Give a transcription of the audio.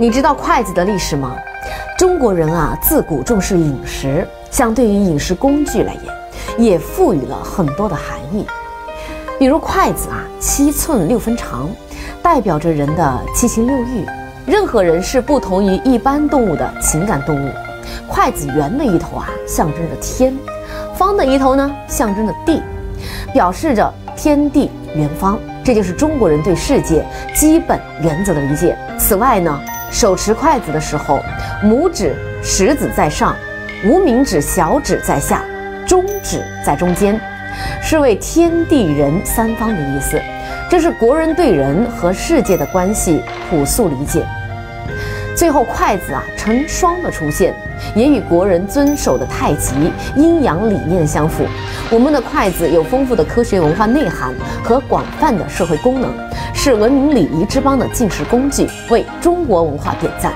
你知道筷子的历史吗？中国人啊，自古重视饮食，相对于饮食工具来言，也赋予了很多的含义。比如筷子啊，七寸六分长，代表着人的七情六欲。任何人是不同于一般动物的情感动物。筷子圆的一头啊，象征着天；方的一头呢，象征着地，表示着天地圆方。这就是中国人对世界基本原则的理解。此外呢，手持筷子的时候，拇指、食指在上，无名指、小指在下，中指在中间，是为天地人三方的意思。这是国人对人和世界的关系朴素理解。最后，筷子啊成双的出现，也与国人遵守的太极阴阳理念相符。我们的筷子有丰富的科学文化内涵和广泛的社会功能，是文明礼仪之邦的进食工具，为中国文化点赞。